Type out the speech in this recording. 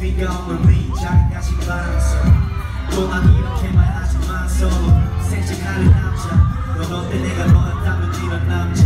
네가 오늘 왜 자리까지 말았어 또난 이렇게 말하지만 서로 생각하는 남자. 넌 어때? 내가 너였다면 이런 남자.